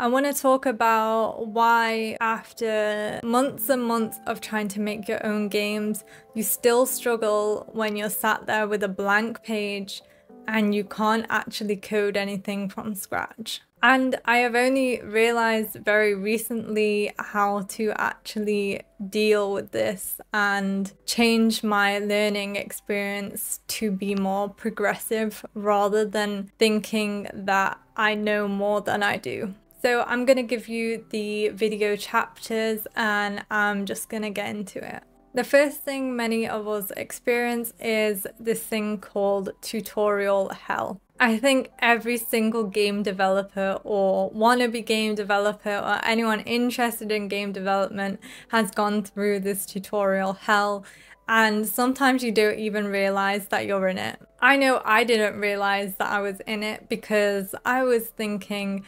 I want to talk about why, after months and months of trying to make your own games, you still struggle when you're sat there with a blank page and you can't actually code anything from scratch. And I have only realized very recently how to actually deal with this and change my learning experience to be more progressive rather than thinking that I know more than I do. So I'm going to give you the video chapters and I'm just going to get into it. The first thing many of us experience is this thing called tutorial hell. I think every single game developer or wannabe game developer or anyone interested in game development has gone through this tutorial hell and sometimes you don't even realize that you're in it. I know I didn't realize that I was in it because I was thinking,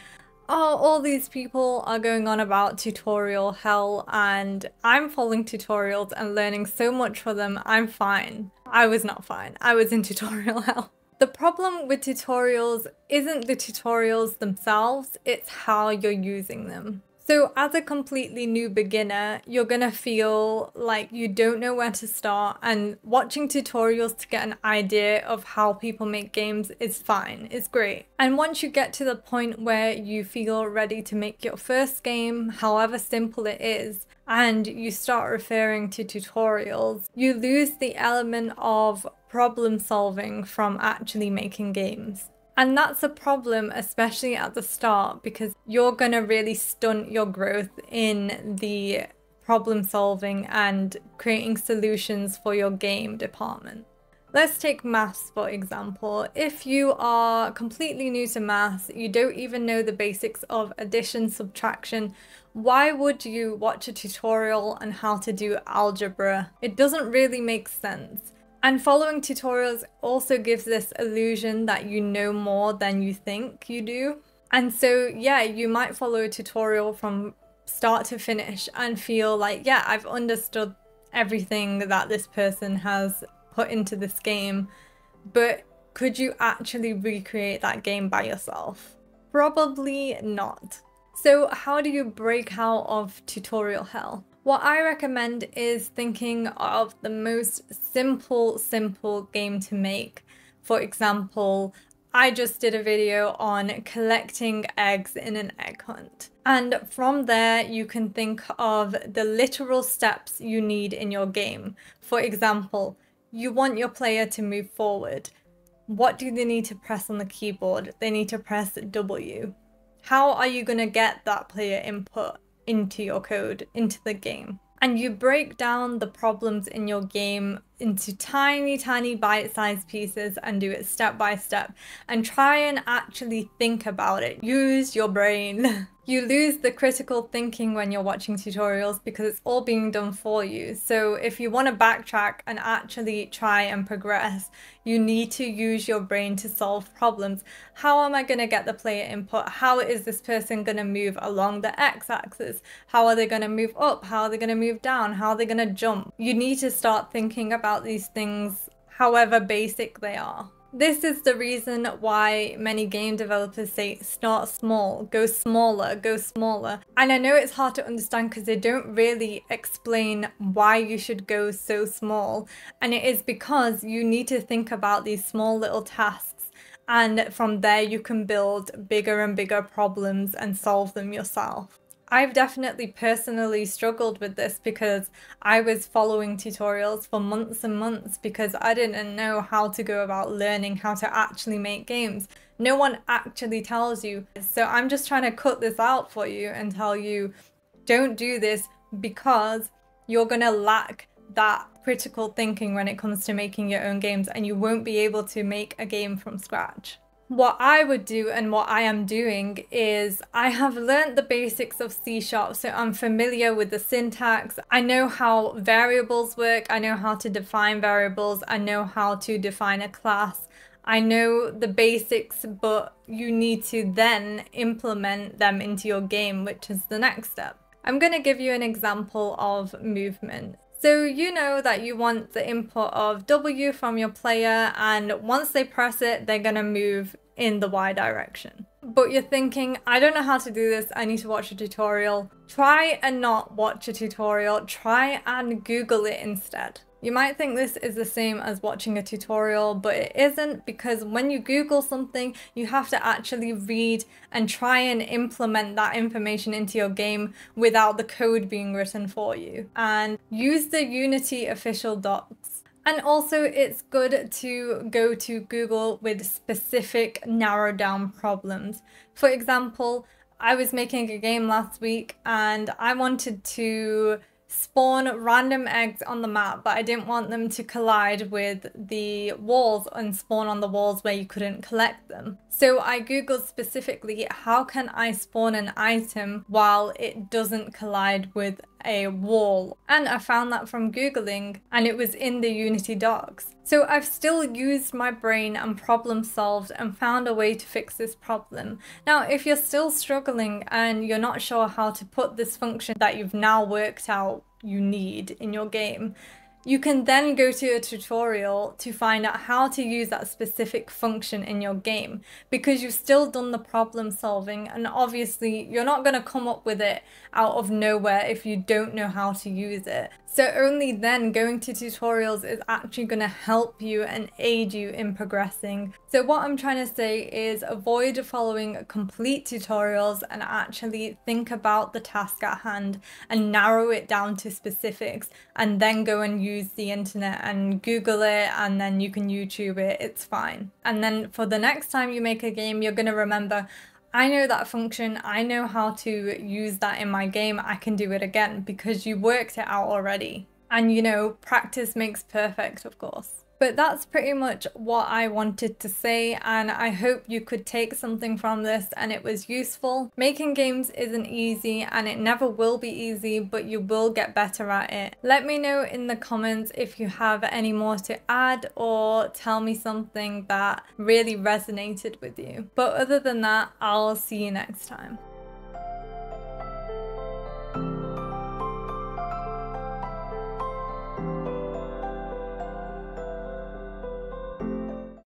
oh, all these people are going on about tutorial hell and I'm following tutorials and learning so much for them. I'm fine. I was not fine. I was in tutorial hell. The problem with tutorials isn't the tutorials themselves, it's how you're using them. So as a completely new beginner, you're gonna feel like you don't know where to start and watching tutorials to get an idea of how people make games is fine, it's great. And once you get to the point where you feel ready to make your first game, however simple it is, and you start referring to tutorials, you lose the element of problem solving from actually making games. And that's a problem, especially at the start, because you're going to really stunt your growth in the problem solving and creating solutions for your game department. Let's take maths for example. If you are completely new to maths, you don't even know the basics of addition, subtraction, why would you watch a tutorial on how to do algebra? It doesn't really make sense. And following tutorials also gives this illusion that you know more than you think you do. And so, yeah, you might follow a tutorial from start to finish and feel like, yeah, I've understood everything that this person has put into this game. But could you actually recreate that game by yourself? Probably not. So, how do you break out of tutorial hell? What I recommend is thinking of the most simple, simple game to make. For example, I just did a video on collecting eggs in an egg hunt. And from there, you can think of the literal steps you need in your game. For example, you want your player to move forward. What do they need to press on the keyboard? They need to press W. How are you going to get that player input? Into your code, into the game. And you break down the problems in your game into tiny, tiny bite sized pieces and do it step by step and try and actually think about it. Use your brain. you lose the critical thinking when you're watching tutorials because it's all being done for you. So if you want to backtrack and actually try and progress, you need to use your brain to solve problems. How am I going to get the player input? How is this person going to move along the x-axis? How are they going to move up? How are they going to move down? How are they going to jump? You need to start thinking about these things however basic they are. This is the reason why many game developers say start small, go smaller, go smaller. And I know it's hard to understand because they don't really explain why you should go so small. And it is because you need to think about these small little tasks and from there you can build bigger and bigger problems and solve them yourself. I've definitely personally struggled with this because I was following tutorials for months and months because I didn't know how to go about learning how to actually make games. No one actually tells you. So I'm just trying to cut this out for you and tell you don't do this because you're going to lack that critical thinking when it comes to making your own games and you won't be able to make a game from scratch what I would do and what I am doing is I have learned the basics of C sharp, so I'm familiar with the syntax. I know how variables work, I know how to define variables, I know how to define a class. I know the basics, but you need to then implement them into your game, which is the next step. I'm going to give you an example of movement. So you know that you want the input of W from your player and once they press it, they're to move in the Y direction. but you're thinking, I don't know how to do this, I need to watch a tutorial. Try and not watch a tutorial, try and Google it instead. You might think this is the same as watching a tutorial, but it isn't because when you Google something, you have to actually read and try and implement that information into your game without the code being written for you. And use the Unity official docs. And also, it's good to go to Google with specific narrow down problems. For example, I was making a game last week and I wanted to spawn random eggs on the map, but I didn't want them to collide with the walls and spawn on the walls where you couldn't collect them. So I googled specifically how can I spawn an item while it doesn't collide with a wall and I found that from googling and it was in the Unity docs. So I've still used my brain and problem solved and found a way to fix this problem. Now if you're still struggling and you're not sure how to put this function that you've now worked out you need in your game, you can then go to a tutorial to find out how to use that specific function in your game because you've still done the problem solving and obviously you're not going to come up with it out of nowhere if you don't know how to use it. So only then going to tutorials is actually going to help you and aid you in progressing. So what I'm trying to say is avoid following complete tutorials and actually think about the task at hand and narrow it down to specifics and then go and use the internet and Google it and then you can YouTube it, it's fine. And then for the next time you make a game, you're going to remember, I know that function, I know how to use that in my game, I can do it again because you worked it out already. And you know, practice makes perfect, of course. But that's pretty much what I wanted to say, and I hope you could take something from this and it was useful. Making games isn't easy and it never will be easy, but you will get better at it. Let me know in the comments if you have any more to add or tell me something that really resonated with you. But other than that, I'll see you next time.